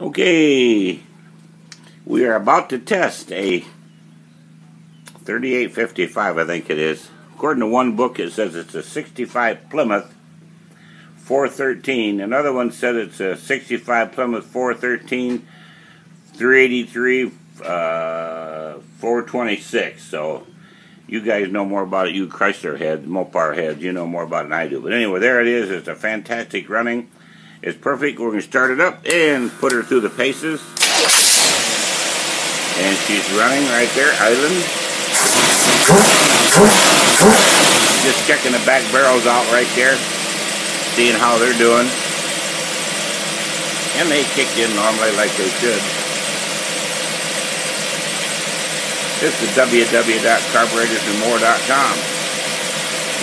Okay, we are about to test a 3855, I think it is. According to one book, it says it's a 65 Plymouth 413. Another one said it's a 65 Plymouth 413 383 uh, 426. So you guys know more about it. You Chrysler heads, Mopar heads, you know more about it than I do. But anyway, there it is. It's a fantastic running. It's perfect. We're going to start it up and put her through the paces. And she's running right there, island. Just checking the back barrels out right there. Seeing how they're doing. And they kick in normally like they should. This is www.carburetorsandmore.com.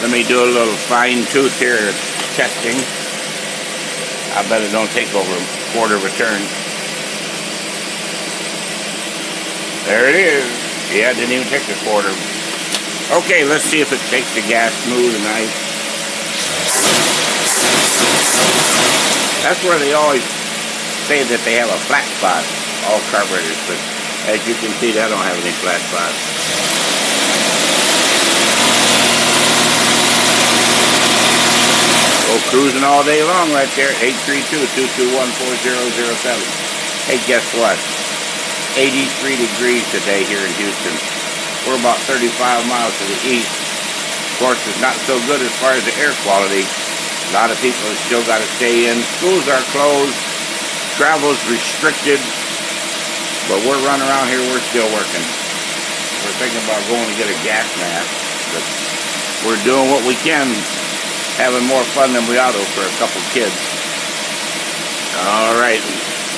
Let me do a little fine tooth here testing. I bet it don't take over a quarter of a turn. There it is. Yeah, it didn't even take a quarter. Okay, let's see if it takes the gas smooth and nice. That's where they always say that they have a flat spot, all carburetors, but as you can see, that don't have any flat spots. Cruising all day long right there. 832-221-4007. Hey, guess what? 83 degrees today here in Houston. We're about 35 miles to the east. Of course, it's not so good as far as the air quality. A lot of people have still got to stay in. Schools are closed. Travel's restricted. But we're running around here. We're still working. We're thinking about going to get a gas mask. But we're doing what we can having more fun than we ought to for a couple kids. All right,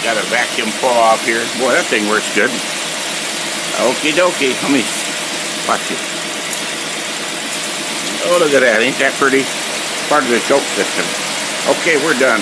got a vacuum pull off here. Boy, that thing works good. Okie dokie. Let me watch it. Oh, look at that. Ain't that pretty? Part of the choke system. Okay, we're done.